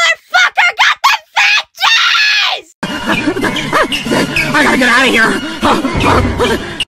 Motherfucker got the fat cheese! I gotta get out of here!